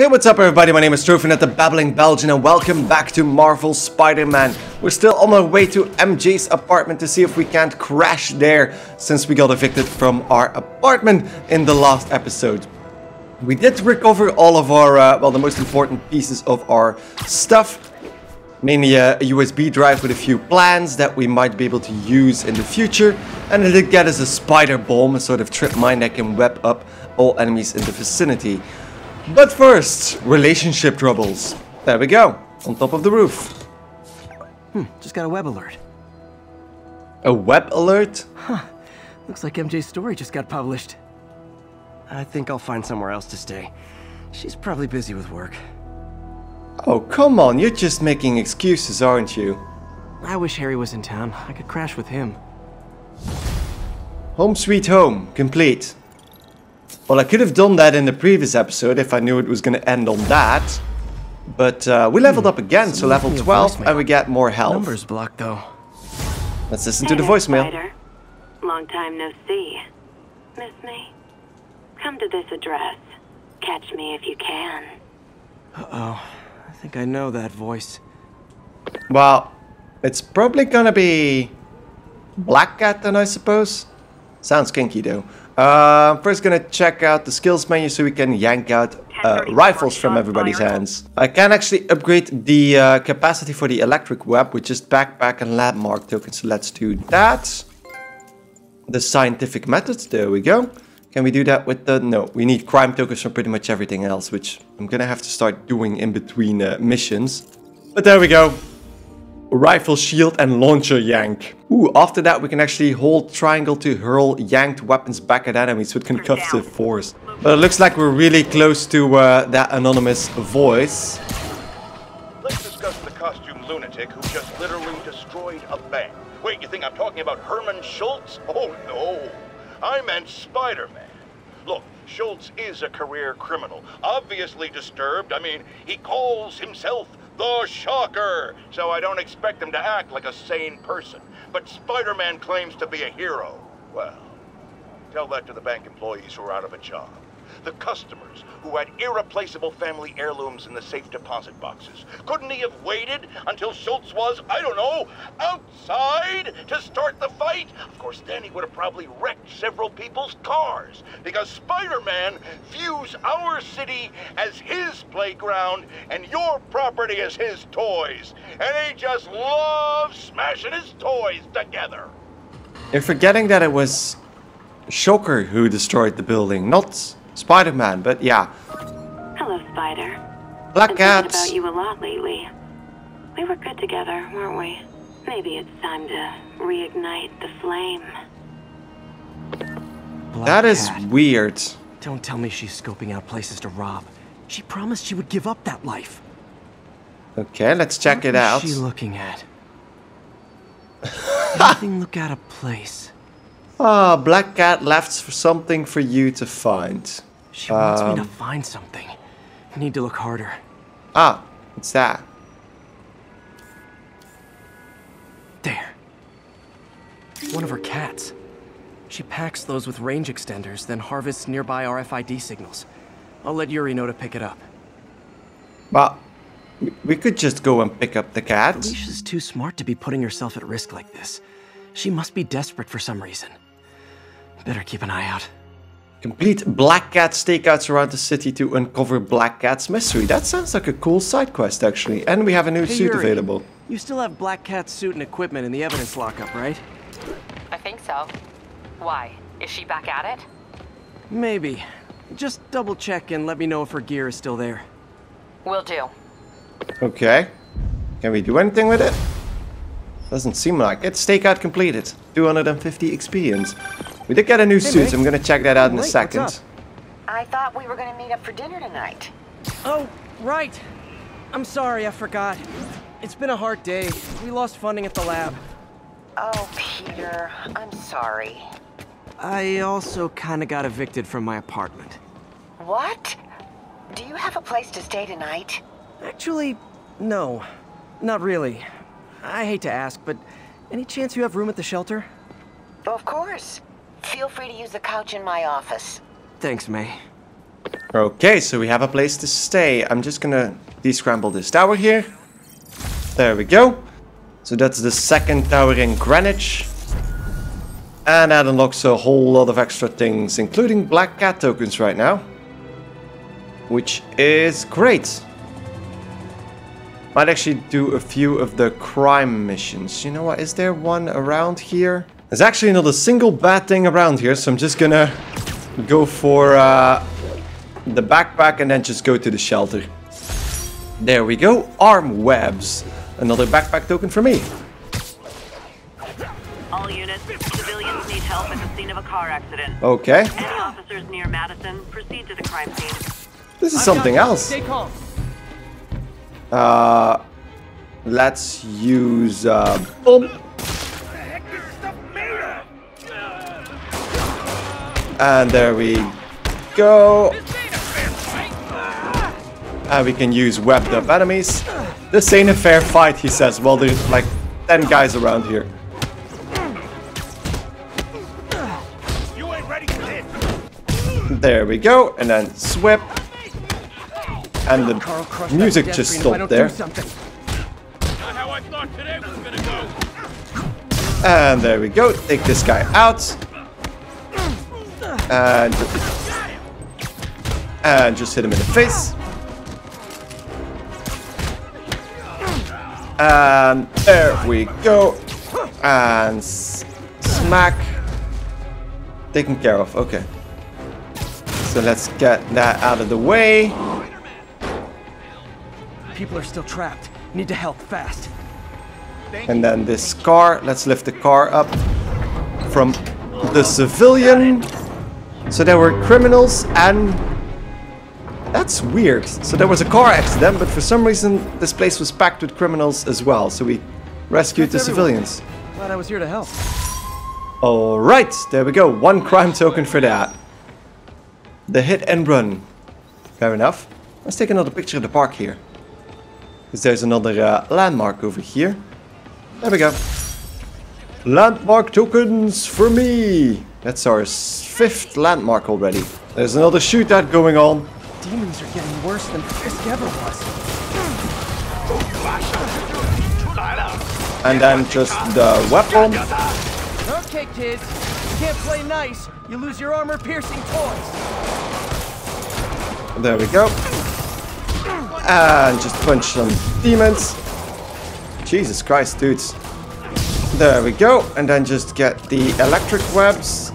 Hey, what's up everybody? My name is TroVNut the Babbling Belgian and welcome back to Marvel Spider-Man. We're still on our way to MJ's apartment to see if we can't crash there since we got evicted from our apartment in the last episode. We did recover all of our, uh, well, the most important pieces of our stuff. Mainly a, USB drive with a few plans that we might be able to use in the future. And it did get us a spider bomb, a sort of trip mine that can web up all enemies in the vicinity. But first, relationship troubles. There we go, on top of the roof. Hmm, just got a web alert. A web alert? Huh, Looks like MJ's story just got published. I think I'll find somewhere else to stay. She's probably busy with work. Oh, come on, you're just making excuses, aren't you? I wish Harry was in town. I could crash with him. Home sweet home, complete. Well, I could have done that in the previous episode if I knew it was going to end on that. But uh, we leveled up again, so level 12, and we get more health. Numbers blocked though. Let's listen to the Hey there, voicemail. Spider. Long time no see. Miss me? Come to this address. Catch me if you can. Uh-oh. I think I know that voice. Well, it's probably gonna be Black Cat then, I suppose. Sounds kinky though. Uh, first gonna check out the skills menu so we can yank out uh, rifles from everybody's hands. I can actually upgrade the uh, capacity for the electric web with just backpack and landmark tokens. So let's do that. The scientific methods, there we go. Can we do that with the... No, we need crime tokens for pretty much everything else, which I'm gonna have to start doing in between uh, missions. But there we go. Rifle, shield, and launcher yank. Ooh, after that we can actually hold triangle to hurl yanked weapons back at enemies with concussive force. But it looks like we're really close to uh, that anonymous voice. Let's discuss the costume lunatic who just literally destroyed a bank. Wait, you think I'm talking about Herman Schultz? Oh no, I meant Spider-Man. Look, Schultz is a career criminal, obviously disturbed. I mean, he calls himself the Shocker, so I don't expect him to act like a sane person. But Spider-Man claims to be a hero. Well, Tell that to the bank employees who are out of a job. The customers who had irreplaceable family heirlooms in the safe deposit boxes. Couldn't he have waited until Schultz was, I don't know, outside to start the fight? Of course, then he would have probably wrecked several people's cars. Because Spider-Man views our city as his playground and your property as his toys. And he just loves smashing his toys together. You're forgetting that it was Shocker who destroyed the building, not Spider-Man, but yeah. Hello, Spider. Black Been thinking Cats. about you a lot lately. We were good together, weren't we? Maybe it's time to reignite the flame. Black That is Cat. weird. Don't tell me she's scoping out places to rob. She promised she would give up that life. Okay, let's check What it was out. she looking at? Nothing look out of place? Ah, Black Cat left for something for you to find. She wants me to Um. find something. I need to look harder. Ah, what's that? There. One of her cats. She packs those with range extenders, then harvests nearby RFID signals. I'll let Yuri know to pick it up. Well, we- we could just go and pick up the cat. Felicia's too smart to be putting herself at risk like this. She must be desperate for some reason. Better keep an eye out. Complete Black Cat stakeouts around the city to uncover Black Cat's mystery. That sounds like a cool side quest, actually. And we have a new Hey, suit Yuri, available. You still have Black Cat's suit and equipment in the evidence lockup, right? I think so. Why? Is she back at it? Maybe. Just double check and let me know if her gear is still there. Will do. Okay. Can we do anything with it? Doesn't seem like it. Stakeout completed. 250 experience. We did get a new suit. mate. I'm gonna check that out in a Wait, second. I thought we were gonna meet up for dinner tonight. Oh, right. I'm sorry, I forgot. It's been a hard day. We lost funding at the lab. Oh, Peter, I'm sorry. I also kinda got evicted from my apartment. What? Do you have a place to stay tonight? Actually, no. Not really. I hate to ask, but any chance you have room at the shelter? Of course. Feel free to use the couch in my office. Thanks, May. Okay, so we have a place to stay. I'm just gonna descramble this tower here. There we go. So that's the second tower in Greenwich. And that unlocks a whole lot of extra things, including Black Cat tokens right now. Which is great. Might actually do a few of the crime missions. You know what, is there one around here? There's actually not a single bad thing around here, so I'm just gonna go for uh, the backpack and then just go to the shelter. There we go, arm webs. Another backpack token for me. All units, civilians need help at the scene of a car accident. Okay, Any officers near Madison, proceed to the crime scene. this is something else. Stay calm. Uh, let's use uh, bomb. And there we go. And we can use webbed up enemies. This ain't a fair fight, he says. Well, there's like 10 guys around here. There we go. And then swip. And the music just stopped there. And there we go. Take this guy out. And and just hit him in the face. And there we go. And smack. Taken care of. Okay. So let's get that out of the way. People are still trapped. Need to help fast. And then this car, let's lift the car up from the civilian. So there were criminals and... That's weird. So there was a car accident, but for some reason this place was packed with criminals as well. So we rescued That's the everyone. civilians. Glad I was here to help. Alright, there we go. One crime token for that. The hit and run. Fair enough. Let's take another picture of the park here. Because there's another uh, landmark over here. There we go. Landmark tokens for me. That's our fifth landmark already. There's another shootout going on. Demons are getting worse than Fisk ever was. And then just the weapon. Okay, kids. You can't play nice. You lose your armor-piercing toys. There we go. And just punch some demons. Jesus Christ, dudes. There we go. And then just get the electric webs.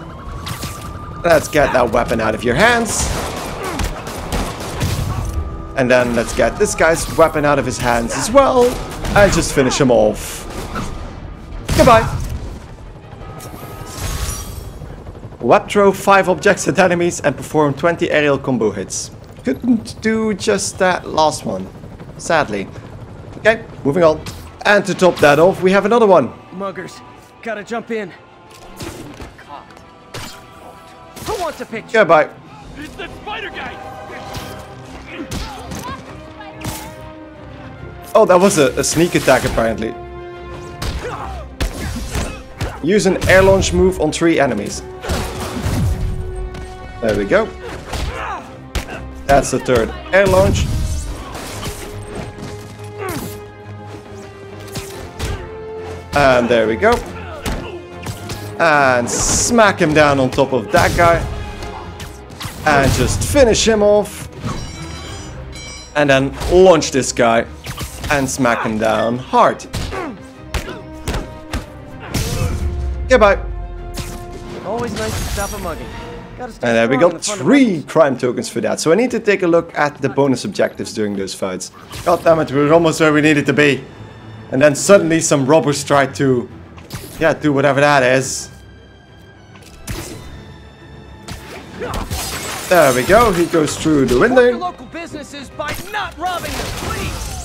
Let's get that weapon out of your hands. And then let's get this guy's weapon out of his hands as well. And just finish him off. Goodbye. Web throw 5 objects at enemies and perform 20 aerial combo hits. Couldn't do just that last one, sadly. Okay, moving on. And to top that off, we have another one. Muggers, gotta jump in. Wants a picture? Goodbye. It's the spider guy. Oh, that was a, a sneak attack apparently. Use an air launch move on three enemies. There we go. That's the third air launch. And there we go. And smack him down on top of that guy. And just finish him off. And then launch this guy and smack him down hard. Goodbye. Always nice to stop a mugging. And there we got in front of three crime tokens for that. So I need to take a look at the bonus objectives during those fights. God damn it, we're almost where we needed to be. And then suddenly some robbers tried to, yeah, do whatever that is. There we go, he goes through the Support your window. local businesses by not robbing them, please.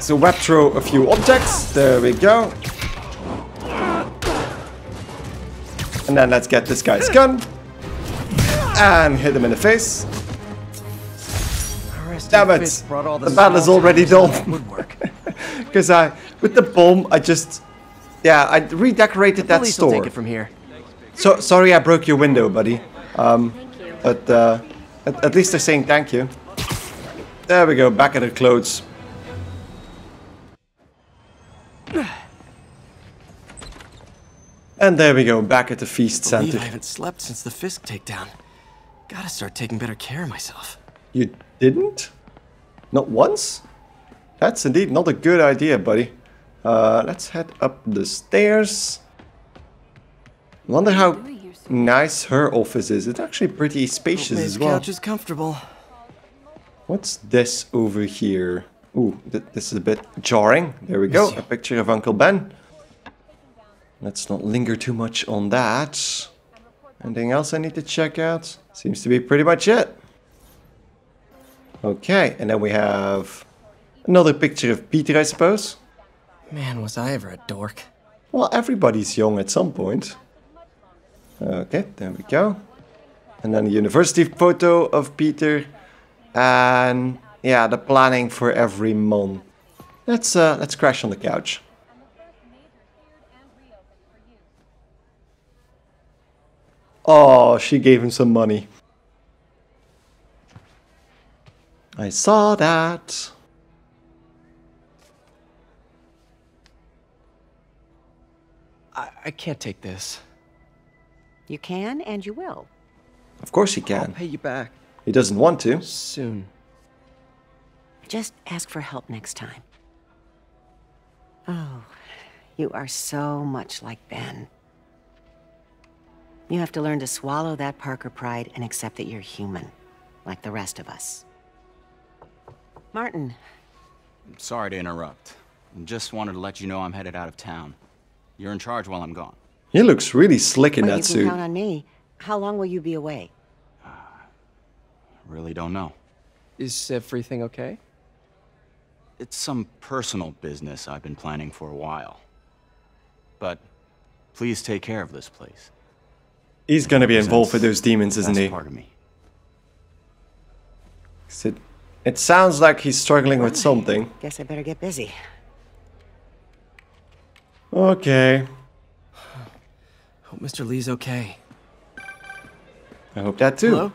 So web throw a few objects. There we go. And then let's get this guy's gun. And hit him in the face. Damn it. Fisk brought all The battle is already towns out of done. Because I, with the bomb, I just, yeah, I redecorated that store. take it from here. So sorry I broke your window, buddy. Um, but uh, at, at least they're saying thank you. There we go, back at the clothes. And there we go, back at the feast Believe center. I haven't slept since the Fisk takedown. Gotta start taking better care of myself. You didn't? Not once? That's indeed not a good idea, buddy. Uh, let's head up the stairs. Wonder how nice her office is. It's actually pretty spacious as well. couch is comfortable. What's this over here? Ooh, th this is a bit jarring. There we go, a picture of Uncle Ben. Let's not linger too much on that. Anything else I need to check out? Seems to be pretty much it. Okay, and then we have another picture of Peter, I suppose. Man, was I ever a dork. Well, everybody's young at some point. Okay, there we go. And then a university photo of Peter. And yeah, the planning for every month. Let's uh, let's crash on the couch. Oh, she gave him some money. I saw that. I, I can't take this. You can and you will. Of course he can. I'll can. pay you back He doesn't want to. soon. Just ask for help next time. Oh, you are so much like Ben. You have to learn to swallow that Parker pride and accept that you're human, like the rest of us. Martin, Sorry to interrupt. Just wanted to let you know I'm headed out of town. You're in charge while I'm gone. He looks really slick in well, that you can suit. count on me. How long will you be away? Uh, really don't know. Is everything okay? It's some personal business I've been planning for a while. But please take care of this place. He's gonna be involved with those demons, isn't That's he? part of me. 'Cause It, it sounds like he's struggling with something. Guess I better get busy. Okay. Hope Mr. Li's okay. I hope that too. Hello?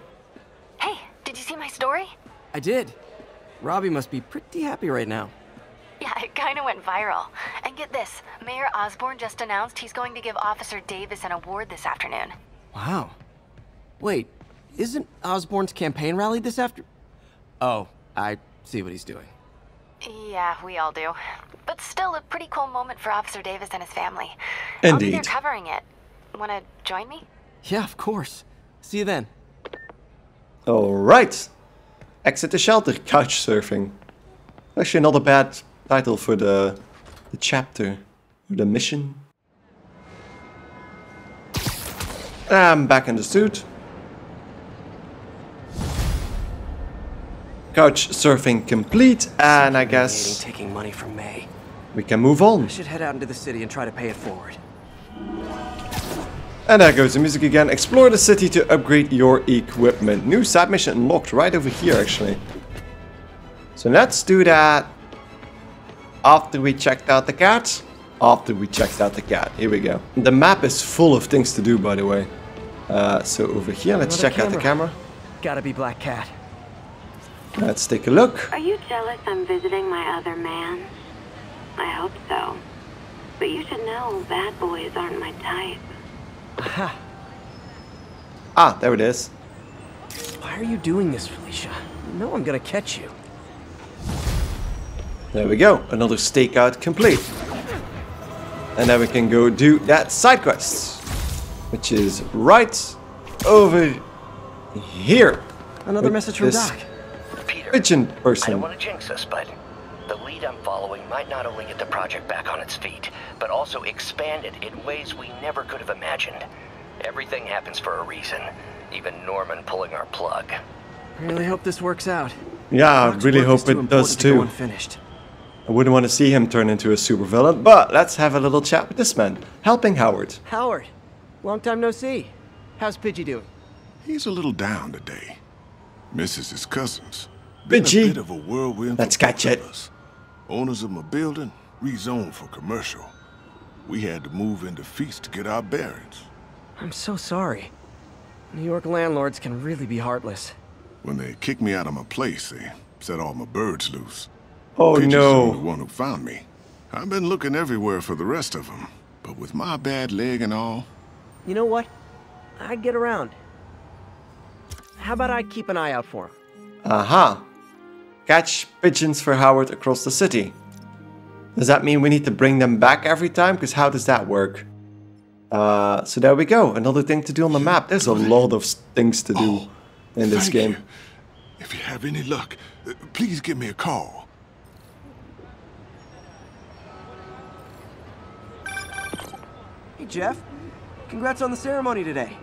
Hey, did you see my story? I did. Robbie must be pretty happy right now. Yeah, it kind of went viral. And get this Mayor Osborn just announced he's going to give Officer Davis an award this afternoon. Wow. Wait, isn't Osborn's campaign rally this after? Oh, I see what he's doing. Yeah, we all do. But still a pretty cool moment for Officer Davis and his family. Indeed. I'll be there covering it. Wanna join me? Yeah, of course. See you then. Alright. Exit the shelter, couch surfing. Actually not a bad title for the the chapter. Or the mission. I'm back in the suit. Couch surfing complete, and I guess taking money from May. we can move on. I should head out into the city and try to pay it forward. And there goes the music again. Explore the city to upgrade your equipment. New side mission unlocked right over here, actually. So let's do that after we checked out the cat. After we checked out the cat. Here we go. The map is full of things to do, by the way. Uh, so over here, let's Another check out the camera. Gotta be Black Cat. Let's take a look. Are you jealous I'm visiting my other man? I hope so. But you should know bad boys aren't my type. Ah, there it is. Why are you doing this, Felicia? No, know I'm gonna catch you. There we go. Another stakeout complete. And now we can go do that side quest. Which is right over here. Another message from this Doc. Peter, Pigeon I don't want to jinx us, but the lead I'm following might not only get the project back on its feet, but also expand it in ways we never could have imagined. Everything happens for a reason, even Norman pulling our plug. I really hope this works out. Yeah, I really hope it does important to too. Unfinished. I wouldn't want to see him turn into a supervillain, but let's have a little chat with this man, helping Howard. Howard, long time no see. How's Pidgey doing? He's a little down today. Misses his cousins. Been Pidgey. a bit of a whirlwind Let's for both catch it. us. Owners of my building rezoned for commercial. We had to move into feast to get our bearings. I'm so sorry. New York landlords can really be heartless. When they kicked me out of my place, they set all my birds loose. Oh Peaches no. the one who found me. I've been looking everywhere for the rest of them, but with my bad leg and all, You know what? I'd get around. How about I keep an eye out for him? Aha. Uh-huh. Catch pigeons for Howard across the city. Does that mean we need to bring them back every time? Because how does that work? Uh, so there we go. Another thing to do on the map. There's a lot of things to do in this thank game. you. If you have any luck, uh, please give me a call. Hey, Jeff. Congrats on the ceremony today.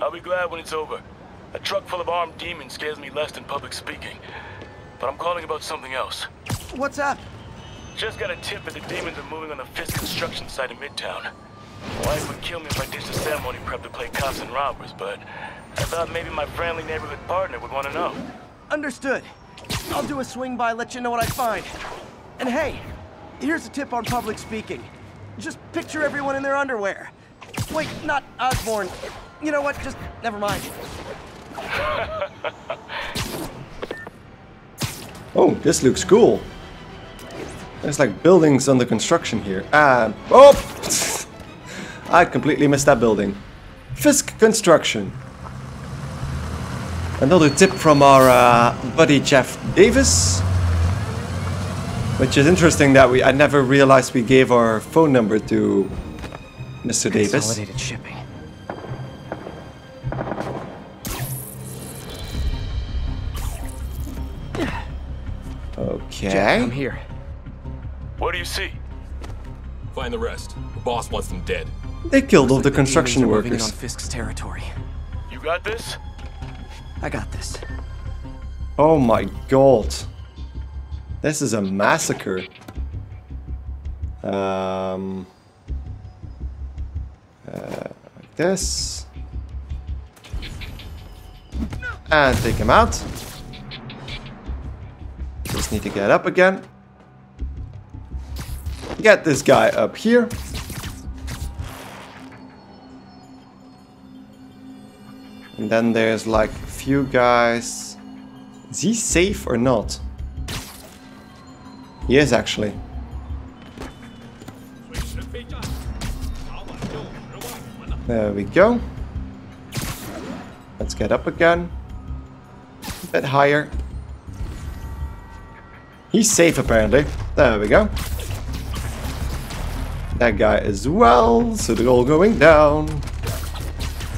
I'll be glad when it's over. A truck full of armed demons scares me less than public speaking. But I'm calling about something else. What's up? Just got a tip that the demons are moving on the Fisk construction site in Midtown. My wife would kill me if I ditched the ceremony prep to play cops and robbers, but I thought maybe my friendly neighborhood partner would want to know. Understood. I'll do a swing by, let you know what I find. And hey, here's a tip on public speaking. Just picture everyone in their underwear. Wait, not Osborn. You know what? Just never mind. Oh, this looks cool. There's like buildings under construction here. And oh, I completely missed that building. Fisk Construction. Another tip from our uh, buddy Jeff Davis. Which is interesting that we I never realized we gave our phone number to Mr. Davis. Shipping. Okay. Jeff, I'm here. What do you see? Find the rest. The boss wants them dead. They killed all the demons construction are moving workers. on Fisk's territory. You got this? I got this. Oh my god. This is a massacre. Um, uh, like this. And take him out. Just need to get up again. Get this guy up here. And then there's like a few guys. Is he safe or not? He is actually. There we go. Let's get up again. A bit higher. He's safe apparently. There we go. That guy as well, so they're all going down.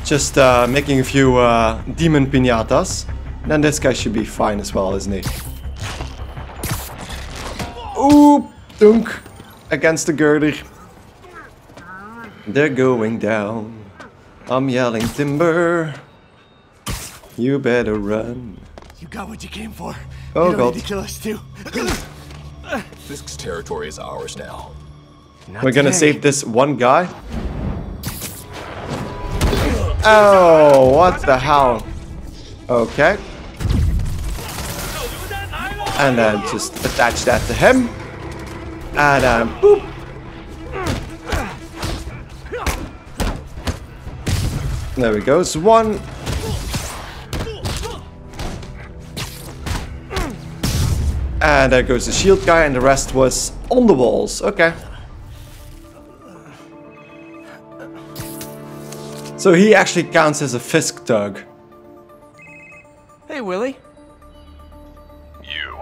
Just uh, making a few uh, demon pinatas. Then this guy should be fine as well, isn't he? Oop! Dunk! Against the girder. They're going down. I'm yelling timber. You better run. You got what you came for. Oh, you don't God. need to kill us too. Fisk's territory is ours now. Not We're gonna today. save this one guy. Oh, what the hell? Okay. And then just attach that to him. And then boop. There we go. It's one. And there goes the shield guy, and the rest was on the walls. Okay. So he actually counts as a Fisk Tug. Hey, Willie. You.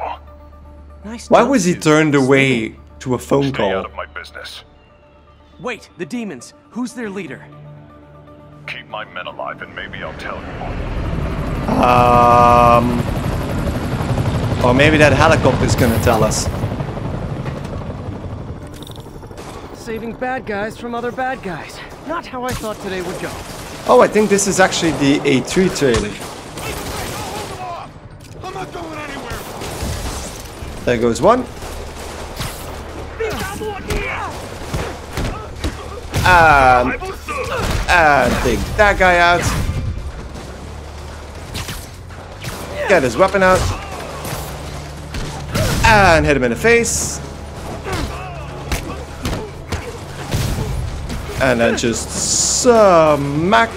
Nice. Why was he turned away to a phone Stay out call? of my business. Wait, the demons. Who's their leader? Keep my men alive and maybe I'll tell you. Um. Or maybe that helicopter's gonna tell us. Saving bad guys from other bad guys. Not how I thought today would go. Oh, I think this is actually the E3 trailer. I'm not going anywhere. There goes one. Um, and, and uh, take that guy out. Get his weapon out. And hit him in the face. And then just smack.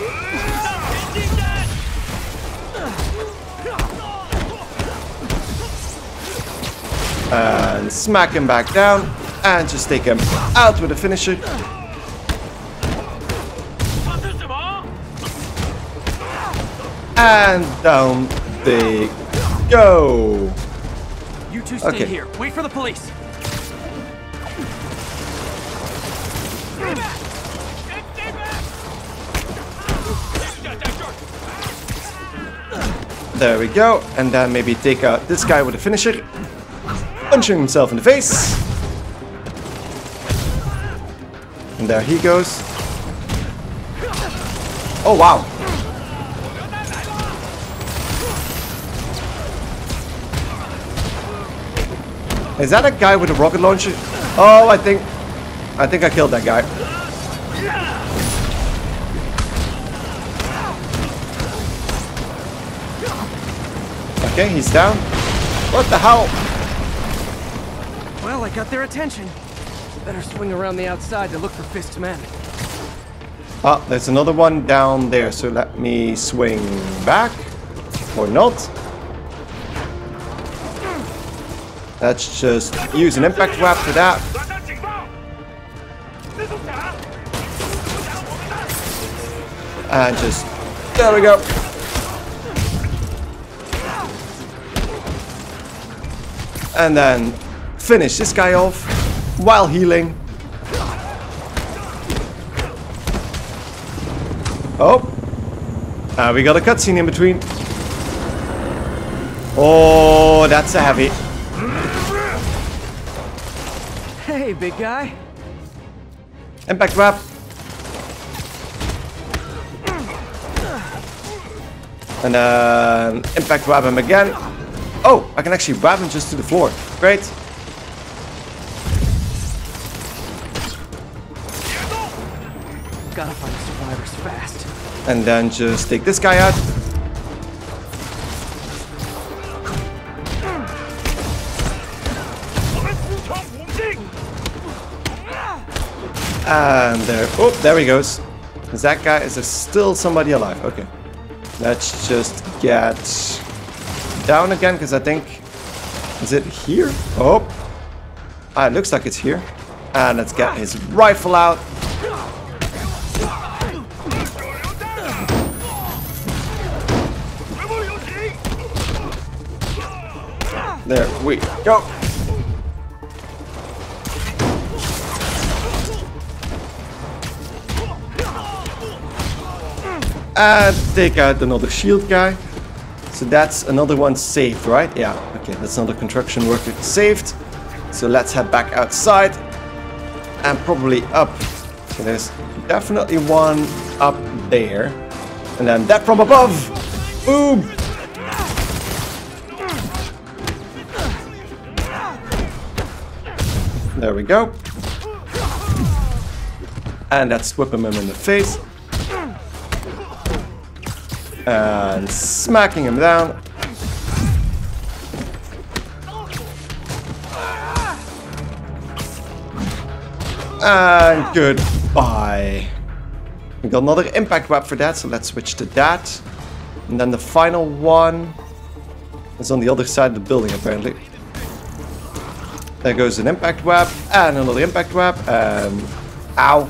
And smack him back down. And just take him out with a finisher. And down they go. Two stay Okay. here. Wait for the police. There we go. And then maybe take out this guy with a finisher. Punching himself in the face. And there he goes. Oh, wow. Is that a guy with a rocket launcher? Oh, I think... I think I killed that guy. Okay, he's down. What the hell? Well, I got their attention. Better swing around the outside to look for Fisk's men. Ah, there's another one down there, so let me swing back. Or not. Let's just use an impact wrap for that. And just... There we go. And then finish this guy off while healing. Oh. Uh, we got a cutscene in between. Oh, that's a heavy. Hey, big guy. Impact wrap. And then impact wrap him again. Oh, I can actually wrap him just to the floor. Great. Gotta find the survivors fast. And then just take this guy out. And there, oh, there he goes. That guy, is still somebody alive? Okay. Let's just get down again, because I think, is it here? Oh, ah, it looks like it's here. And let's get his rifle out. There we go. And take out another shield guy. So that's another one saved, right? Yeah, okay, that's another construction worker saved. So let's head back outside. And probably up. So there's definitely one up there. And then that from above. Boom! There we go. And that's whipping him in the face. And smacking him down. And goodbye. We got another impact web for that, so let's switch to that. And then the final one is on the other side of the building, apparently. There goes an impact web, and another impact web, and... Um, ow.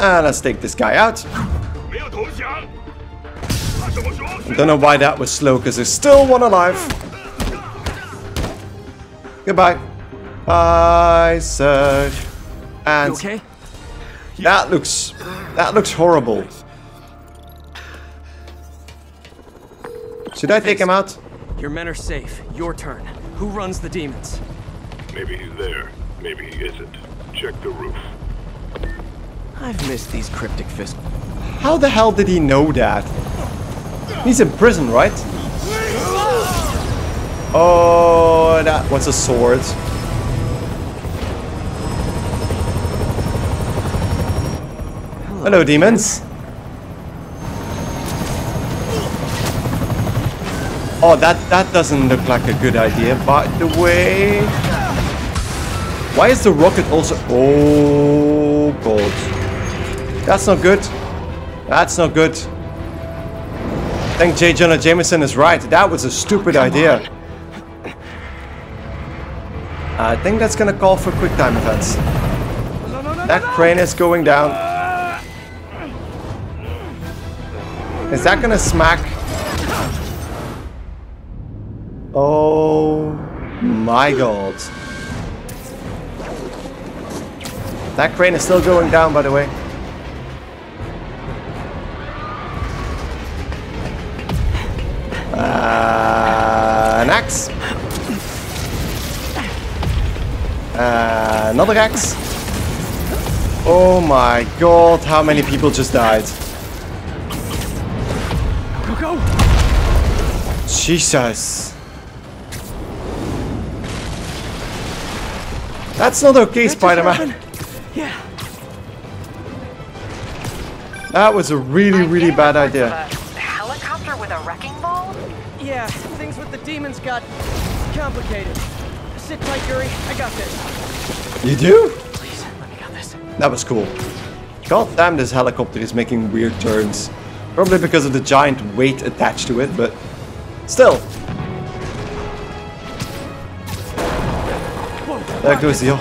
And let's take this guy out. Don't know why that was slow, because there's still one alive. Goodbye. Bye, sir. And You okay? that looks that looks horrible. Should I take him out? Your men are safe. Your turn. Who runs the demons? Maybe he's there. Maybe he isn't. Check the roof. I've missed these cryptic Fisk. How the hell did he know that? He's in prison, right? Oh, that was a sword. Hello, demons. Oh, that that doesn't look like a good idea. By the way, why is the rocket also? Oh god. That's not good. That's not good. I think J. Jonah Jameson is right. That was a stupid idea. I think that's gonna call for quick time events. That crane is going down. Is that gonna smack? Oh my god. That crane is still going down, by the way. Oh my god, how many people just died? Go, go! Jesus. That's not okay, Spider-Man. Yeah. That was a really, really bad idea. Helicopter with a wrecking ball? Yeah, things with the demons got complicated. Sit tight, Yuri. I got this. You do? Please, let me got this. That was cool. God damn, this helicopter is making weird turns. Probably because of the giant weight attached to it, but still. There goes the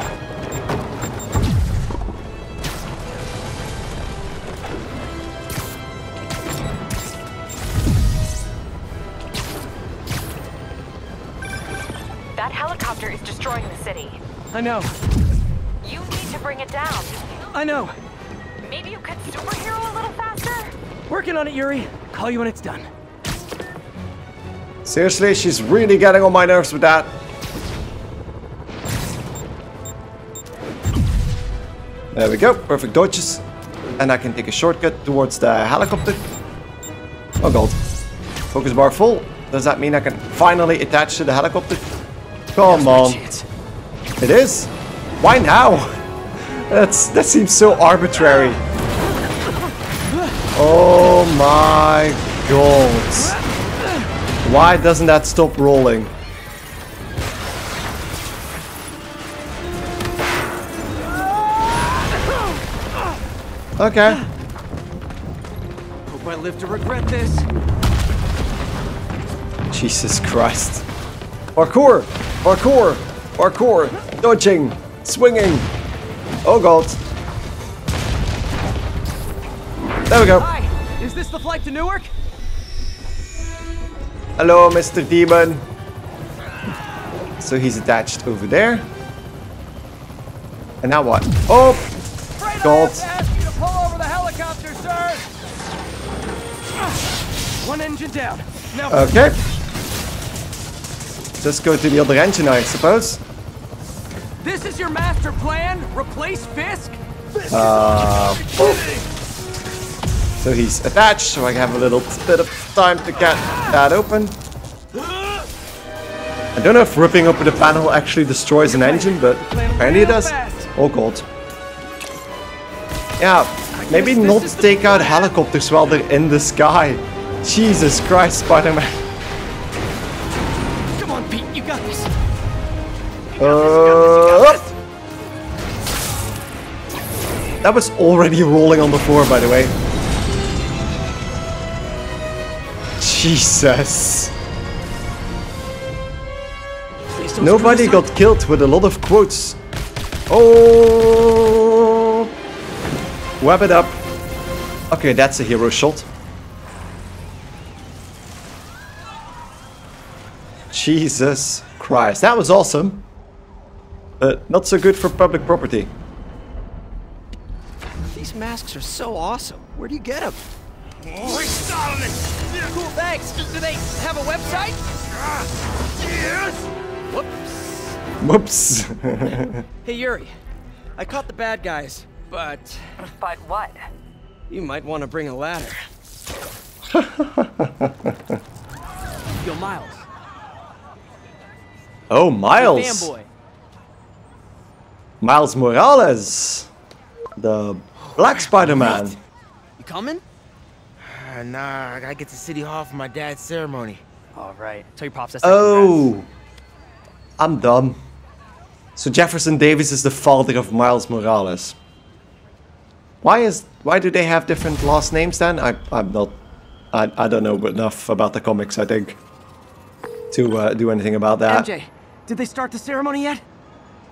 That helicopter is destroying the city. I know. It down. I know. Maybe you could superhero a little faster? Working on it, Yuri. Call you when it's done. Seriously, she's really getting on my nerves with that. There we go, perfect dodges. And I can take a shortcut towards the helicopter. Oh god. Focus bar full. Does that mean I can finally attach to the helicopter? Come on. It is? Why now? That's that seems so arbitrary. Oh my god. Why doesn't that stop rolling? Okay. Hope I live to regret this. Jesus Christ. Parkour! Parkour! Parkour! Dodging! Swinging! Oh god. There we go. Hi, is this the flight to Newark? Hello, Mr. Demon. So he's attached over there. And now what? Oh! God. ask you to pull over the helicopter, sir. One engine down. Now. Okay. Just go to the other engine, I suppose. This is your master plan? Replace Fisk? Uh, so he's attached, so I have a little bit of time to get that open. I don't know if ripping open the panel actually destroys an engine, but apparently it does. Oh god. Yeah, maybe not take out helicopters while they're in the sky. Jesus Christ, Spider-Man. Come on, Pete, you got this. Uh, that was already rolling on the floor, by the way. Jesus. Nobody got killed with a lot of quotes. Oh. Wrap it up. Okay, that's a hero shot. Jesus Christ, that was awesome. But not so good for public property. These masks are so awesome. Where do you get them? Oh, Cool, thanks. Do they have a website? yes. Whoops. Whoops. Hey, Yuri. I caught the bad guys, but... But what? You might want to bring a ladder. Yo, Miles. oh, Miles. Fanboy. Miles Morales. The Black Spider-Man. You coming? Uh, nah, I gotta get to City Hall for my dad's ceremony. All right. Tell your pops I Oh. I'm dumb. So Jefferson Davis is the father of Miles Morales. Why is why do they have different last names then? I, I'm not... I, I don't know enough about the comics, I think, to uh, do anything about that. MJ, did they start the ceremony yet?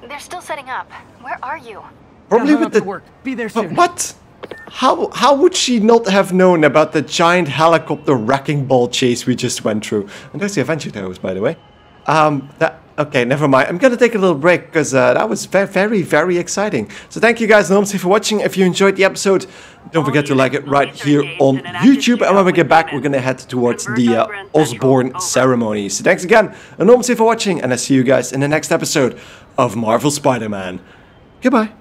They're still setting up. Where are you? Probably with the... work. Be there But soon. what? How, how would she not have known about the giant helicopter wrecking ball chase we just went through? And there's the Avengers Towers, by the way. Um, that, okay, never mind. I'm gonna take a little break because uh, that was very, very, very exciting. So thank you guys enormously for watching. If you enjoyed the episode, don't forget to like it right here on YouTube. And when we get back, we're gonna head towards the uh, Osborn ceremony. So thanks again enormously for watching, and I see you guys in the next episode of Marvel Spider-Man. Goodbye.